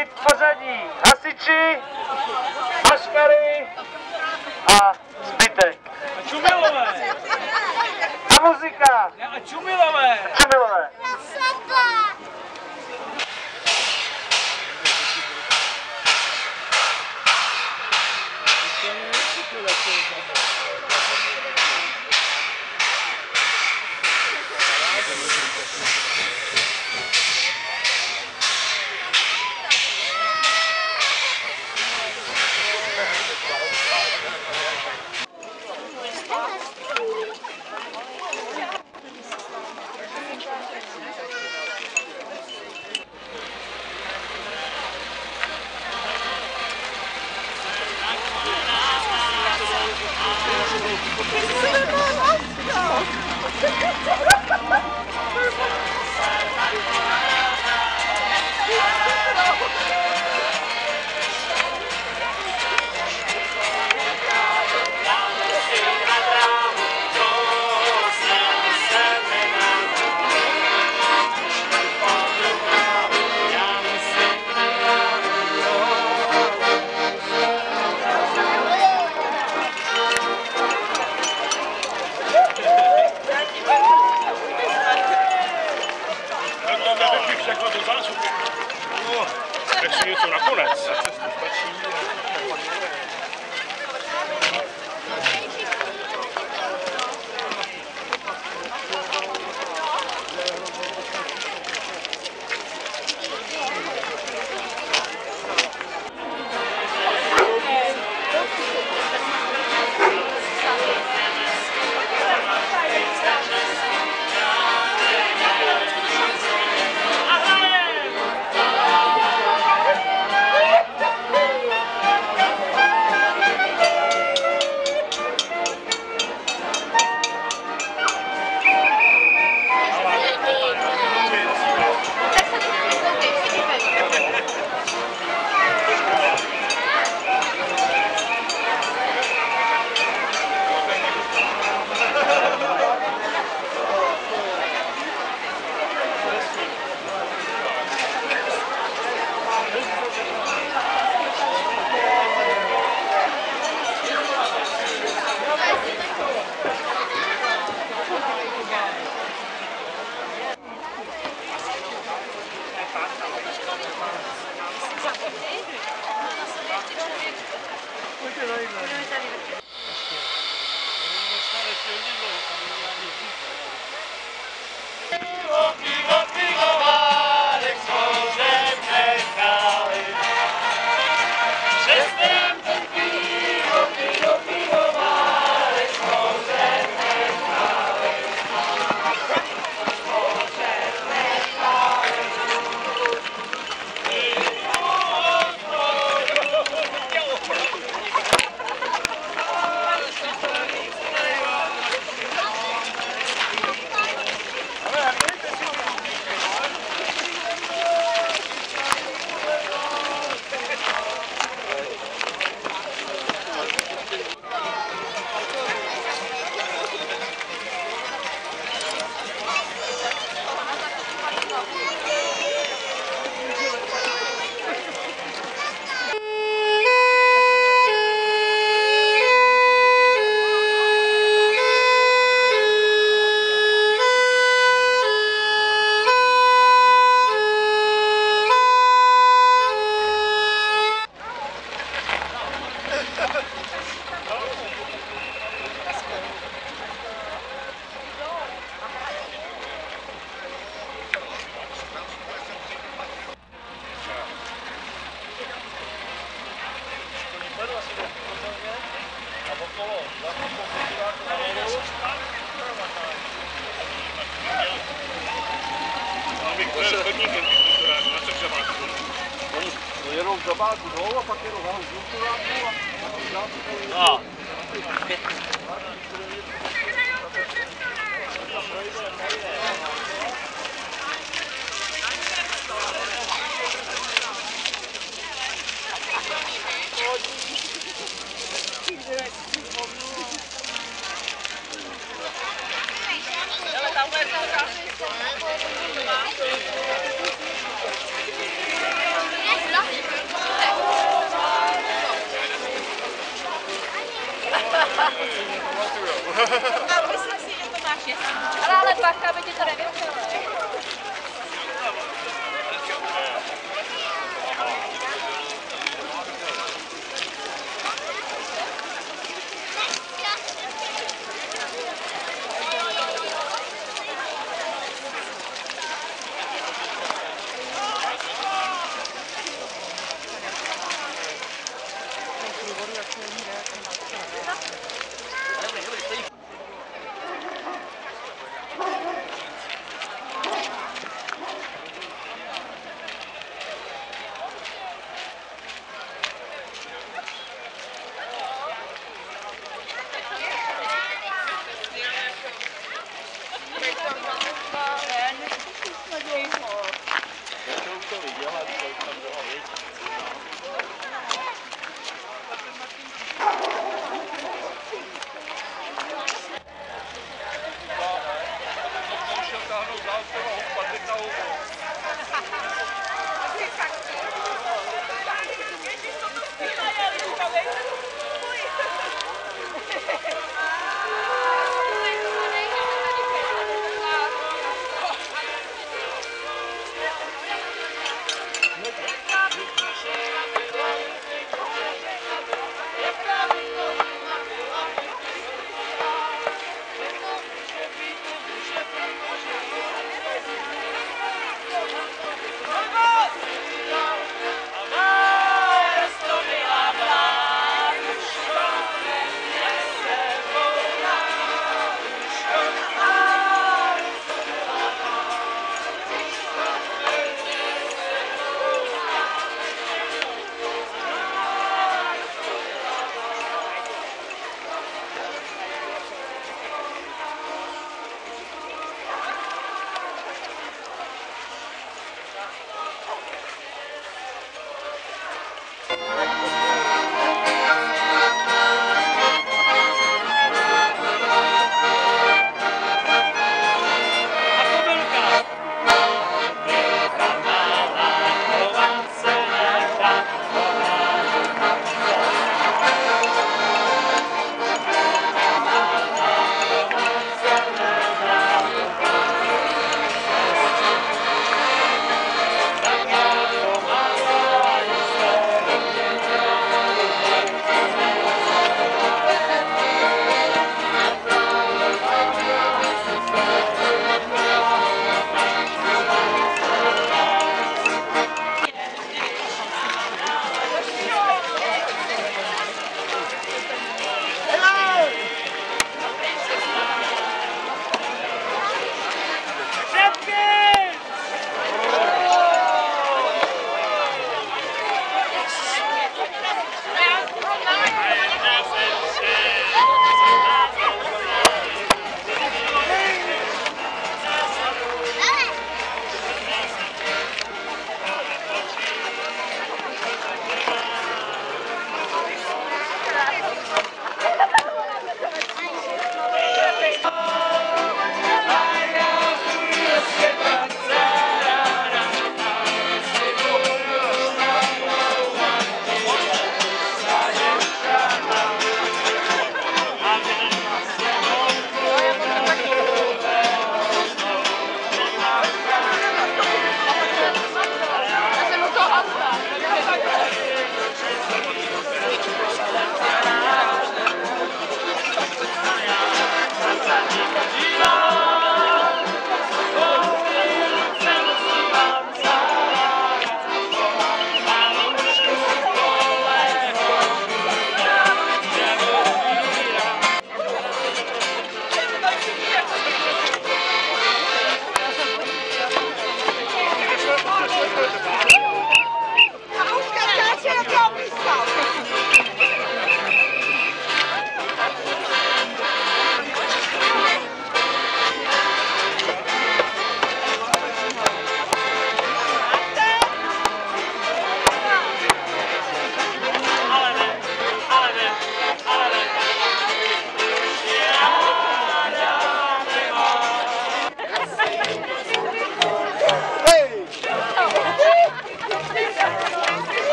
řadit pořadí hasiči, maškary a zbytek. Čumilové! A muzika! A čumilové! Čumilové. To si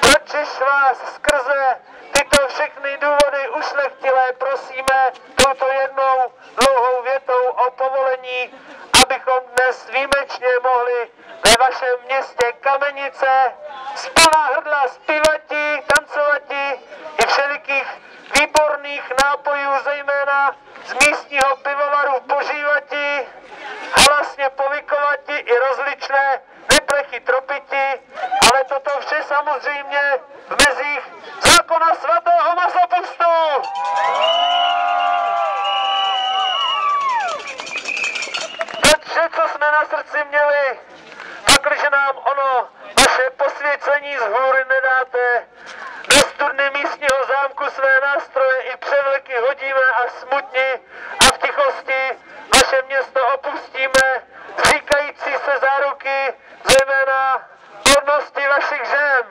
Pročiž vás skrze tyto všechny důvody ušlechtilé prosíme touto jednou dlouhou větou o povolení, abychom dnes výjimečně mohli ve vašem městě Kamenice z plná hrdla zpívati, tancovati i všelikých výborných nápojů, zejména z místního pivovaru požívati, hlasně povykovati i rozličné neplechy tropiti, ale toto vše samozřejmě v mezích zákona svatého masopustu. To vše, co jsme na srdci měli, pakliže nám ono vaše posvěcení z hůry nedáte, do studny místního zámku své nástroje i převleky hodíme a smutni a v tichosti vaše město opustíme, říkající se záruky, zejména plodnosti vašich žen.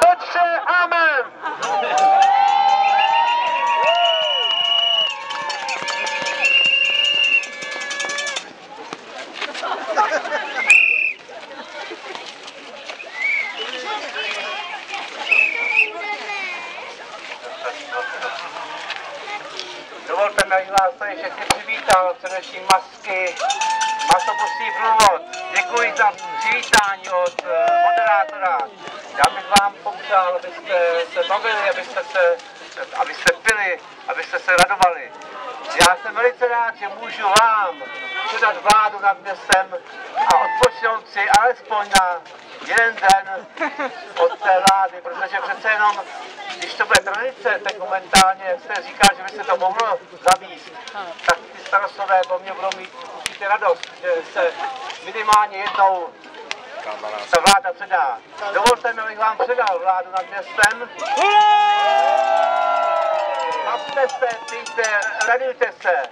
To vše, amen. Dovolte mi, abych vás tady všechny přivítal, především masky, masopustý průvod. Děkuji za přivítání od eh, moderátora. Já bych vám popřál, abyste se bavili, abyste se, abyste pili, abyste se radovali. Já jsem velice rád, že můžu vám předat vládu nad městem a odpočnout si alespoň na jeden den od té vlády, protože přece jenom, to bude tradice, tak momentálně, se říká, že by se to mohlo zavíst, tak ty starostové po mně budou mít určitě radost, že se minimálně jednou ta vláda předá. Dovolte mi, abych vám předal vládu nad městem. Bavte se, přijďte, radujte se.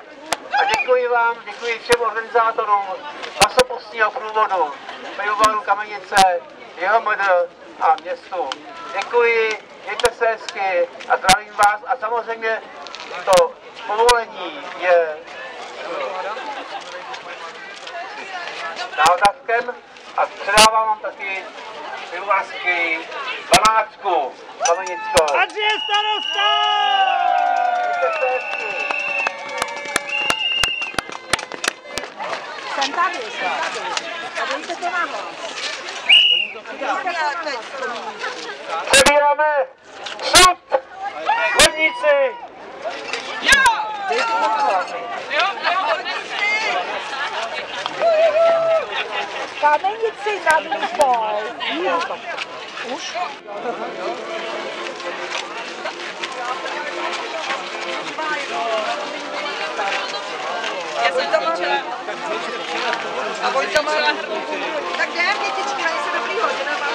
A děkuji vám, děkuji všem organizátorům masopustního průvodu, pivovaru Kamenice, JHMD a městu. Děkuji, mějte se hezky a zdravím vás a samozřejmě to povolení je dávdavkem a předávám vám taky pivovarsky banáčku kamenickou. Ať je starosta! Jsem tady, jsem tady. A dejte to na hlas. Přebíráme sud, vodníci, Kamenici nad Lipou. Už? Tak jdem, dětičky, rồi cho nó bán